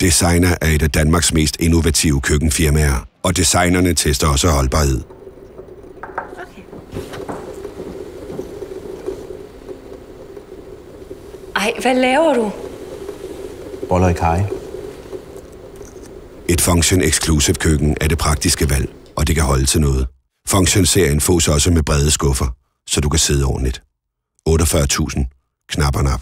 Designer er et af Danmarks mest innovative køkkenfirmaer, og designerne tester også holdbarhed. Okay. Ej, hvad laver du? Boller i kaj. Et Function Exclusive køkken er det praktiske valg, og det kan holde til noget. Function-serien fås også med brede skuffer, så du kan sidde ordentligt. 48.000. Knap og nap.